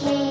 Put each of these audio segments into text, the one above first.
J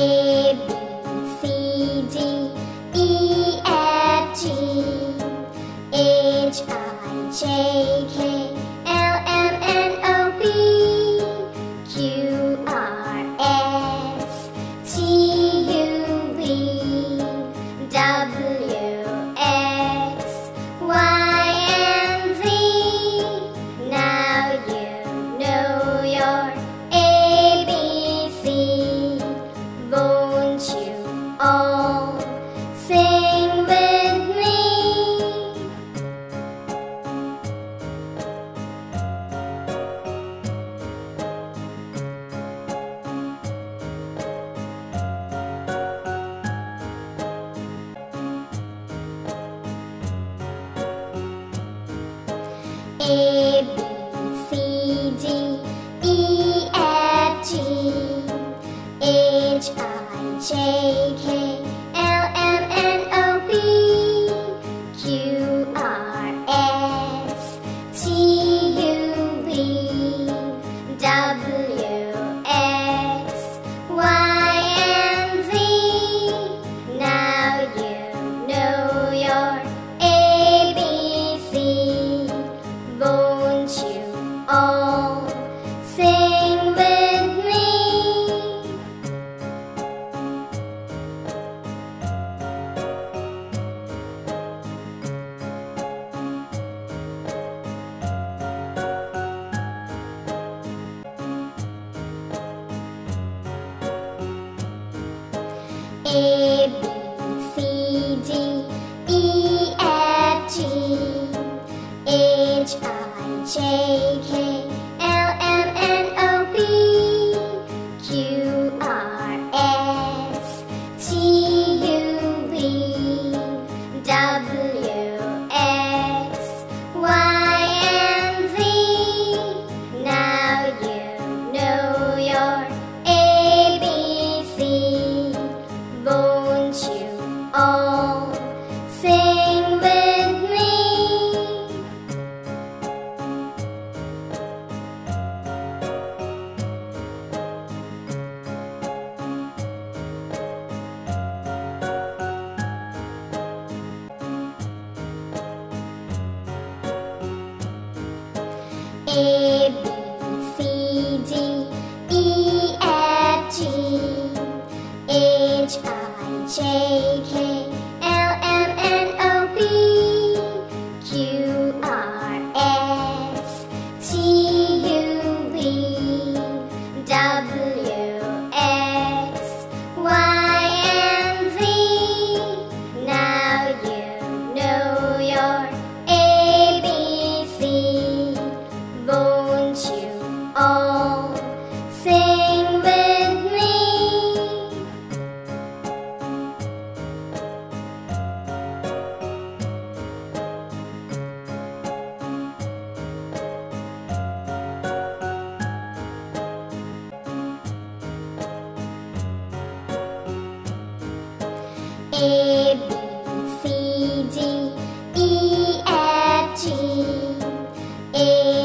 A I A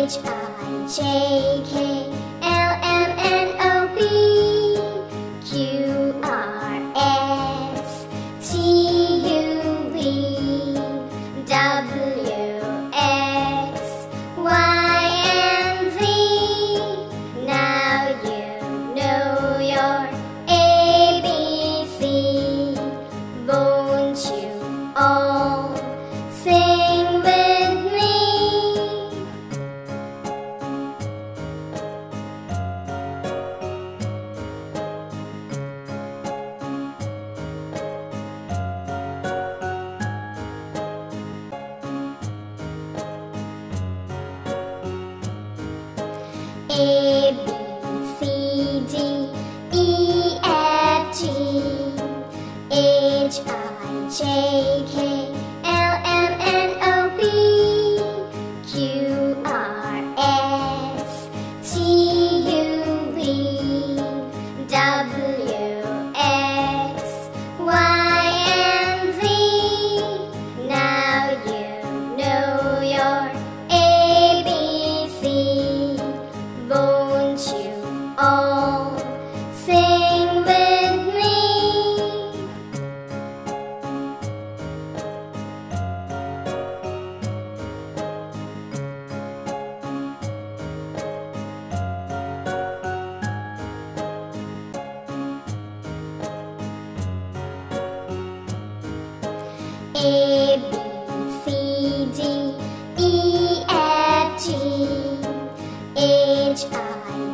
H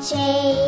J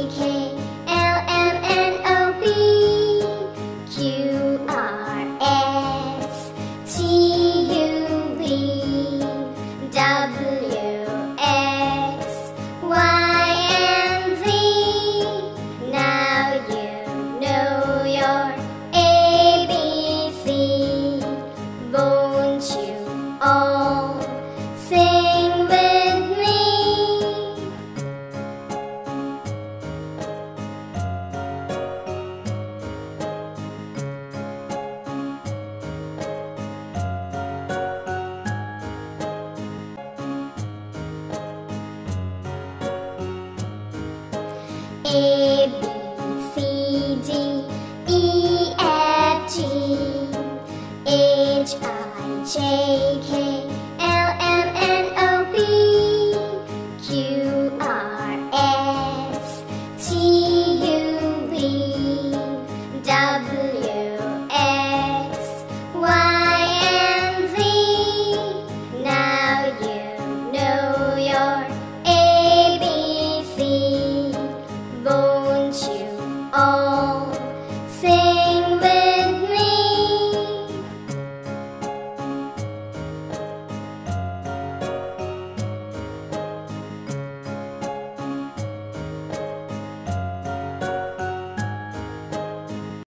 KK.